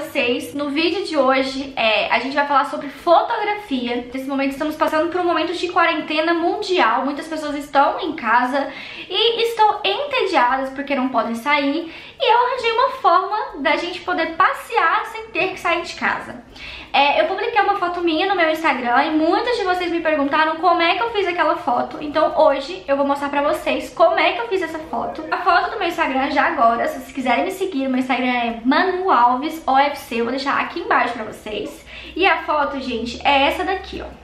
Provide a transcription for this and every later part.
vocês. No vídeo de hoje, é, a gente vai falar sobre fotografia. Nesse momento estamos passando por um momento de quarentena mundial. Muitas pessoas estão em casa e estão entediadas porque não podem sair. E eu arranjei uma forma da gente poder passear sem ter que sair de casa. É, eu publiquei uma foto minha no meu Instagram e muitas de vocês me perguntaram como é que eu fiz aquela foto. Então hoje eu vou mostrar pra vocês como é que eu fiz essa foto. A foto do meu Instagram já agora, se vocês quiserem me seguir, meu Instagram é Manu Alves OFC, eu vou deixar aqui embaixo pra vocês. E a foto, gente, é essa daqui, ó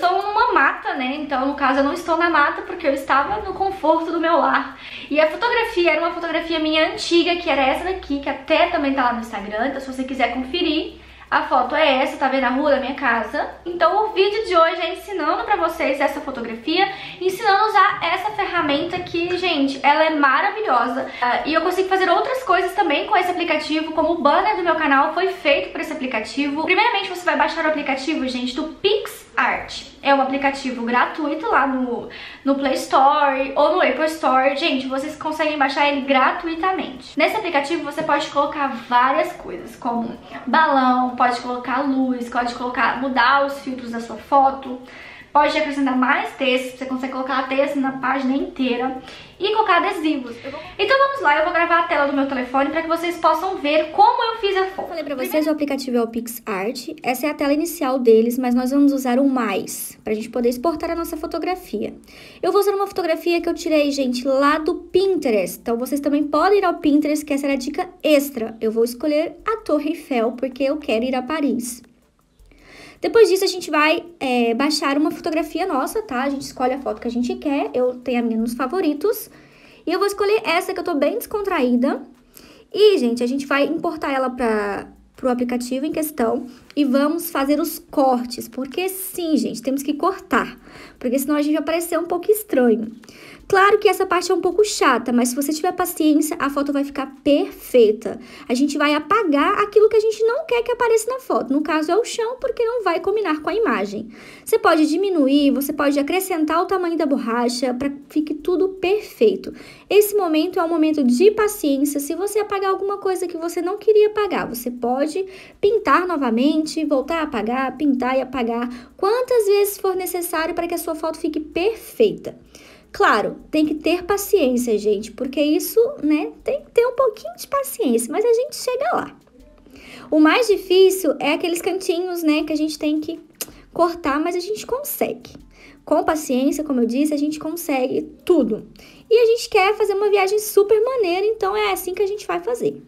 estou numa mata, né? Então, no caso, eu não estou na mata porque eu estava no conforto do meu lar. E a fotografia era uma fotografia minha antiga, que era essa daqui, que até também tá lá no Instagram. Então, se você quiser conferir, a foto é essa, tá vendo a rua da minha casa? Então o vídeo de hoje é ensinando pra vocês essa fotografia, ensinando a usar essa ferramenta que, gente, ela é maravilhosa. Uh, e eu consigo fazer outras coisas também com esse aplicativo, como o banner do meu canal foi feito por esse aplicativo. Primeiramente você vai baixar o aplicativo, gente, do PixArt. É um aplicativo gratuito lá no, no Play Store ou no Apple Store. Gente, vocês conseguem baixar ele gratuitamente. Nesse aplicativo você pode colocar várias coisas, como balão, pode colocar luz, pode colocar, mudar os filtros da sua foto, pode acrescentar mais texto, você consegue colocar texto na página inteira e colocar adesivos. Então vamos lá, eu vou gravar a tela do meu telefone para que vocês possam ver como eu fiz a foto. Falei para vocês, o aplicativo é o PixArt, essa é a tela inicial deles, mas nós vamos usar um mais, para a gente poder exportar a nossa fotografia. Eu vou usar uma fotografia que eu tirei, gente, lá do Pinterest, então vocês também podem ir ao Pinterest, que essa era a dica extra. Eu vou escolher a Torre Eiffel, porque eu quero ir a Paris. Depois disso, a gente vai é, baixar uma fotografia nossa, tá? A gente escolhe a foto que a gente quer. Eu tenho a minha nos favoritos. E eu vou escolher essa que eu tô bem descontraída. E, gente, a gente vai importar ela para o aplicativo em questão e vamos fazer os cortes, porque sim, gente, temos que cortar, porque senão a gente vai parecer um pouco estranho. Claro que essa parte é um pouco chata, mas se você tiver paciência, a foto vai ficar perfeita. A gente vai apagar aquilo que a gente não quer que apareça na foto. No caso é o chão, porque não vai combinar com a imagem. Você pode diminuir, você pode acrescentar o tamanho da borracha para que fique tudo perfeito. Esse momento é um momento de paciência. Se você apagar alguma coisa que você não queria apagar, você pode pintar novamente, voltar a apagar, pintar e apagar quantas vezes for necessário para que a sua foto fique perfeita. Claro, tem que ter paciência, gente, porque isso, né, tem que ter um pouquinho de paciência, mas a gente chega lá. O mais difícil é aqueles cantinhos, né, que a gente tem que cortar, mas a gente consegue. Com paciência, como eu disse, a gente consegue tudo. E a gente quer fazer uma viagem super maneira, então é assim que a gente vai fazer.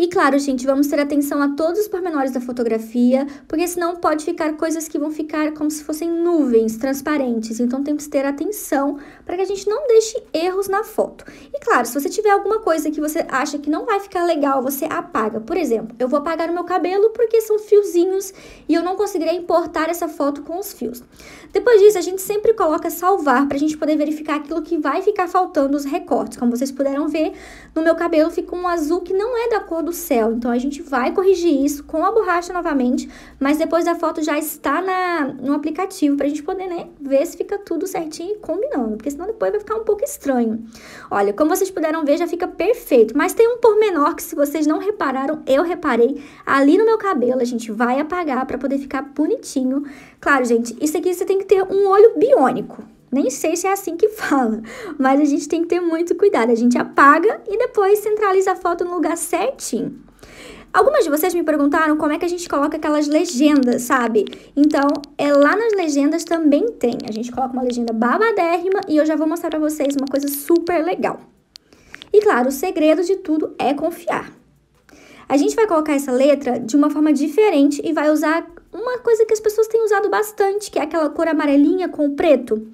E claro, gente, vamos ter atenção a todos os pormenores da fotografia, porque senão pode ficar coisas que vão ficar como se fossem nuvens transparentes. Então temos que ter atenção para que a gente não deixe erros na foto. E claro, se você tiver alguma coisa que você acha que não vai ficar legal, você apaga. Por exemplo, eu vou apagar o meu cabelo porque são fiozinhos e eu não conseguirei importar essa foto com os fios. Depois disso, a gente sempre coloca salvar para a gente poder verificar aquilo que vai ficar faltando os recortes. Como vocês puderam ver, no meu cabelo fica um azul que não é da cor do céu. Então a gente vai corrigir isso com a borracha novamente, mas depois a foto já está na, no aplicativo para a gente poder, né, ver se fica tudo certinho e combinando, porque senão depois vai ficar um pouco estranho. Olha, como vocês puderam ver, já fica perfeito, mas tem um pormenor que se vocês não repararam, eu reparei ali no meu cabelo, a gente vai apagar para poder ficar bonitinho. Claro, gente, isso aqui você tem que ter um olho biônico. Nem sei se é assim que fala, mas a gente tem que ter muito cuidado. A gente apaga e depois centraliza a foto no lugar certinho. Algumas de vocês me perguntaram como é que a gente coloca aquelas legendas, sabe? Então, é lá nas legendas também tem. A gente coloca uma legenda babadérrima e eu já vou mostrar para vocês uma coisa super legal. E claro, o segredo de tudo é confiar. A gente vai colocar essa letra de uma forma diferente e vai usar uma coisa que as pessoas têm usado bastante, que é aquela cor amarelinha com preto.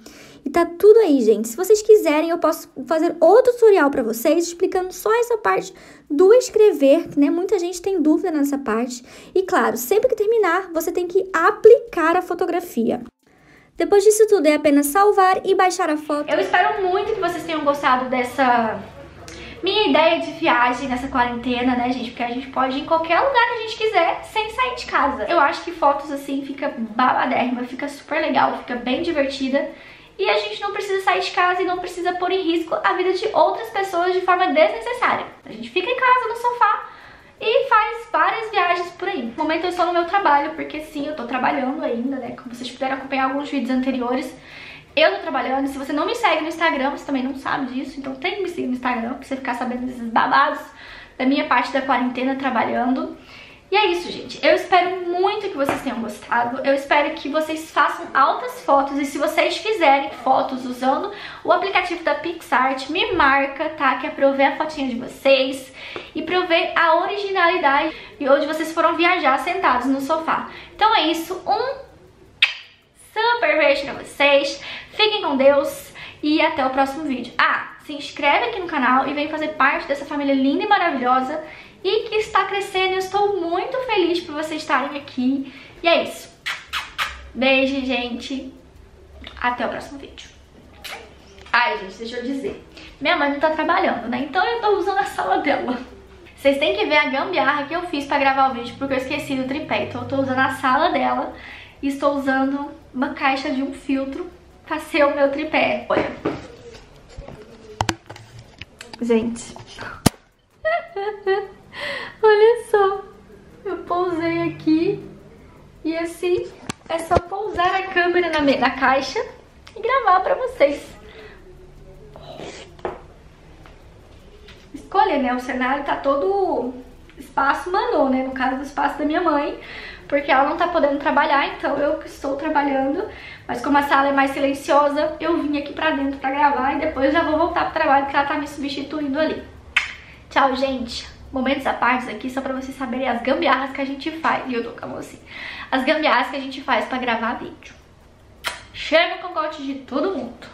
E tá tudo aí, gente. Se vocês quiserem, eu posso fazer outro tutorial para vocês explicando só essa parte do escrever, né? Muita gente tem dúvida nessa parte. E claro, sempre que terminar, você tem que aplicar a fotografia. Depois disso tudo, é apenas salvar e baixar a foto. Eu espero muito que vocês tenham gostado dessa minha ideia de viagem nessa quarentena, né, gente? Porque a gente pode ir em qualquer lugar que a gente quiser sem sair de casa. Eu acho que fotos assim fica babadérrima, fica super legal, fica bem divertida. E a gente não precisa sair de casa e não precisa pôr em risco a vida de outras pessoas de forma desnecessária. A gente fica em casa, no sofá, e faz várias viagens por aí. No momento eu estou no meu trabalho, porque sim, eu estou trabalhando ainda, né? Como vocês puderam acompanhar alguns vídeos anteriores, eu tô trabalhando. Se você não me segue no Instagram, você também não sabe disso, então tem que me seguir no Instagram pra você ficar sabendo desses babados da minha parte da quarentena trabalhando. E é isso, gente. Eu espero muito que vocês tenham gostado. Eu espero que vocês façam altas fotos. E se vocês fizerem fotos usando o aplicativo da PixArt, me marca, tá? Que é pra eu ver a fotinha de vocês e pra eu ver a originalidade e onde vocês foram viajar sentados no sofá. Então é isso. Um super beijo pra vocês. Fiquem com Deus e até o próximo vídeo. Ah, se inscreve aqui no canal e vem fazer parte dessa família linda e maravilhosa e que está crescendo. Eu estou muito feliz por vocês estarem aqui. E é isso. Beijo, gente. Até o próximo vídeo. Ai, gente, deixa eu dizer. Minha mãe não tá trabalhando, né? Então eu tô usando a sala dela. Vocês têm que ver a gambiarra que eu fiz pra gravar o vídeo, porque eu esqueci do tripé. Então eu tô usando a sala dela e estou usando uma caixa de um filtro pra ser o meu tripé. Olha. Gente. Olha só. Eu pousei aqui e assim é só pousar a câmera na, na caixa e gravar pra vocês. Escolha, né? O cenário tá todo espaço mandou, né? No caso do espaço da minha mãe, porque ela não tá podendo trabalhar, então eu que estou trabalhando. Mas como a sala é mais silenciosa, eu vim aqui pra dentro pra gravar e depois já vou voltar pro trabalho, porque ela tá me substituindo ali. Tchau, gente! Momentos à parte aqui só pra vocês saberem as gambiarras que a gente faz. E eu tô com a assim. As gambiarras que a gente faz pra gravar vídeo. Chega com gote de todo mundo.